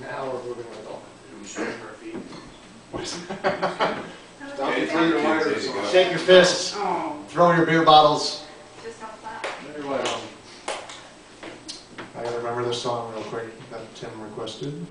Now we're moving right along. Do we strike our feet? Down Okay, to throw your okay, lighters Shake your fists, Oh, throw your beer bottles. Just don't clap. Throw your. I gotta remember this song real quick that Tim requested. Need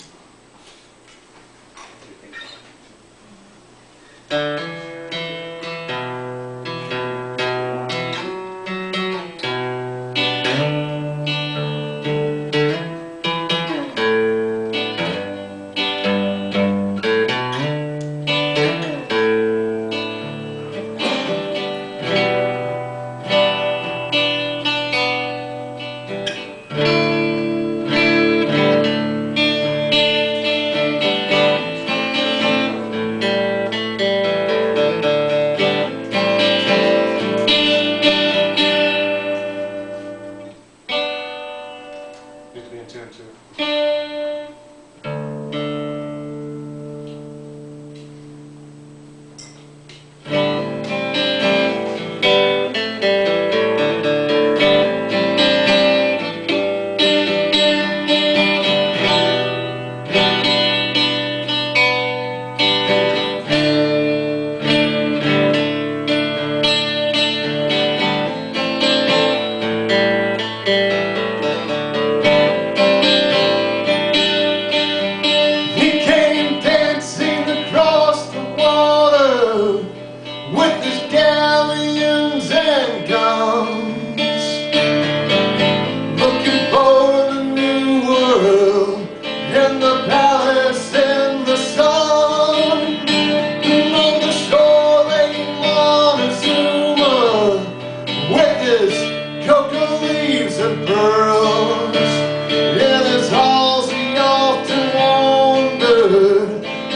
too.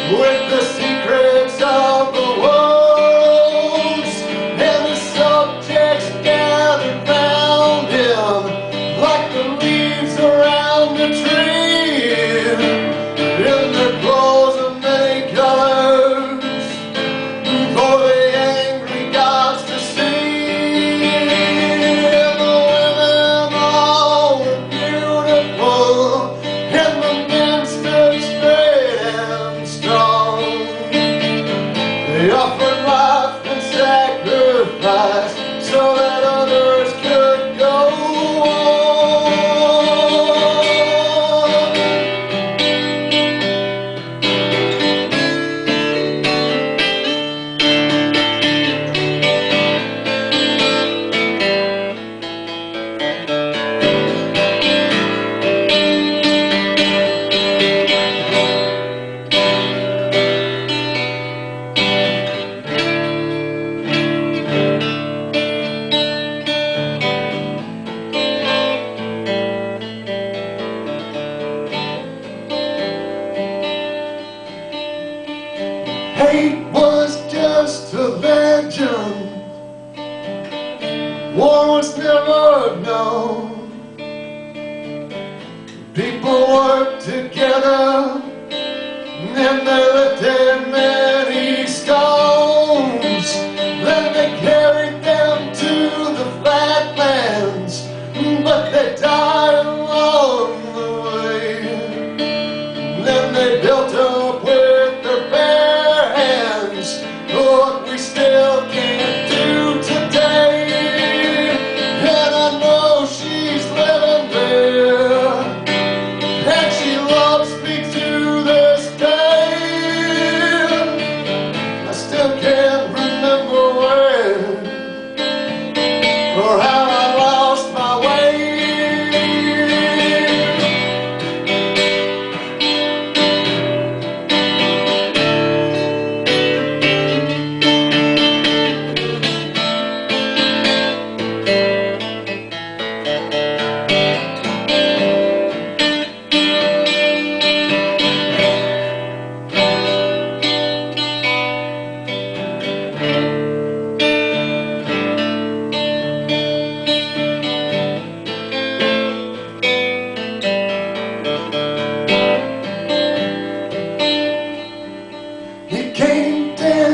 Vuelto They Hate was just a legend. War was never known. People worked together and they lifted many stones. Then they carried them to the flatlands, but they died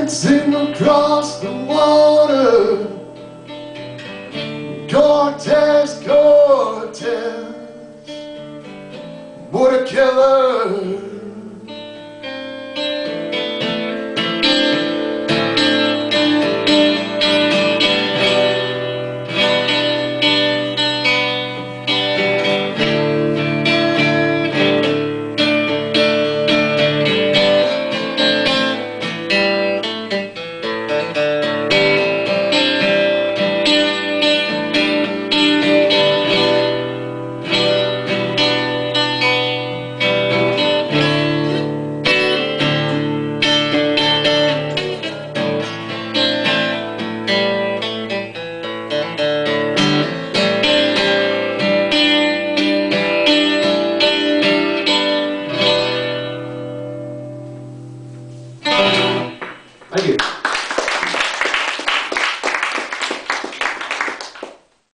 dancing across the water. Cortez, killer